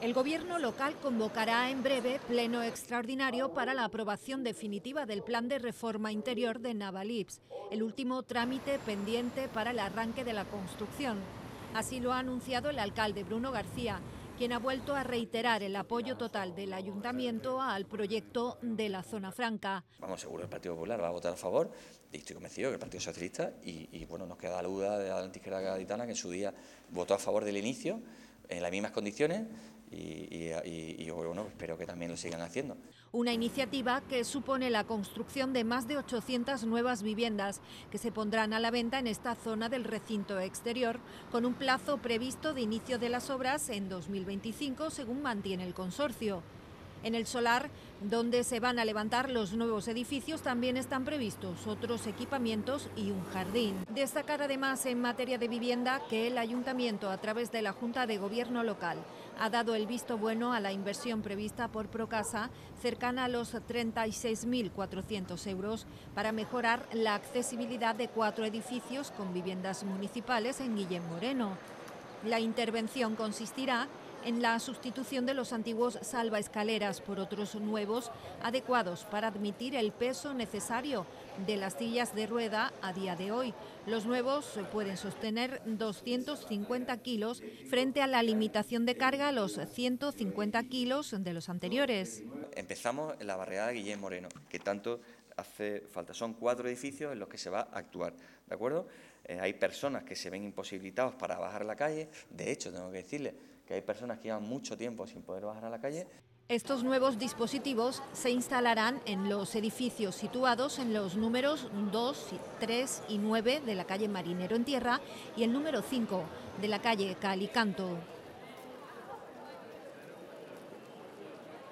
El Gobierno local convocará en breve pleno extraordinario para la aprobación definitiva del plan de reforma interior de Navalips, el último trámite pendiente para el arranque de la construcción. Así lo ha anunciado el alcalde Bruno García, quien ha vuelto a reiterar el apoyo total del ayuntamiento al proyecto de la zona franca. Vamos, seguro el Partido Popular va a votar a favor estoy convencido que el Partido Socialista y, bueno, nos queda la duda de la antiizquierda gaditana que en su día votó a favor del inicio en las mismas condiciones y, bueno, espero que también lo sigan haciendo. Una iniciativa que supone la construcción de más de 800 nuevas viviendas que se pondrán a la venta en esta zona del recinto exterior con un plazo previsto de inicio de las obras en 2025 según mantiene el consorcio. En el solar, donde se van a levantar los nuevos edificios, también están previstos otros equipamientos y un jardín. Destacar además en materia de vivienda que el ayuntamiento, a través de la Junta de Gobierno local, ha dado el visto bueno a la inversión prevista por Procasa, cercana a los 36.400 euros, para mejorar la accesibilidad de cuatro edificios con viviendas municipales en Guillem Moreno. La intervención consistirá en la sustitución de los antiguos salvaescaleras por otros nuevos adecuados para admitir el peso necesario de las sillas de rueda a día de hoy. Los nuevos pueden sostener 250 kilos frente a la limitación de carga a los 150 kilos de los anteriores. Empezamos en la barriada Guillén Moreno, que tanto hace falta. Son cuatro edificios en los que se va a actuar, ¿de acuerdo? Eh, hay personas que se ven imposibilitados para bajar la calle. De hecho, tengo que decirle que hay personas que llevan mucho tiempo sin poder bajar a la calle. Estos nuevos dispositivos se instalarán en los edificios situados en los números 2, 3 y 9 de la calle Marinero en Tierra y el número 5 de la calle Calicanto.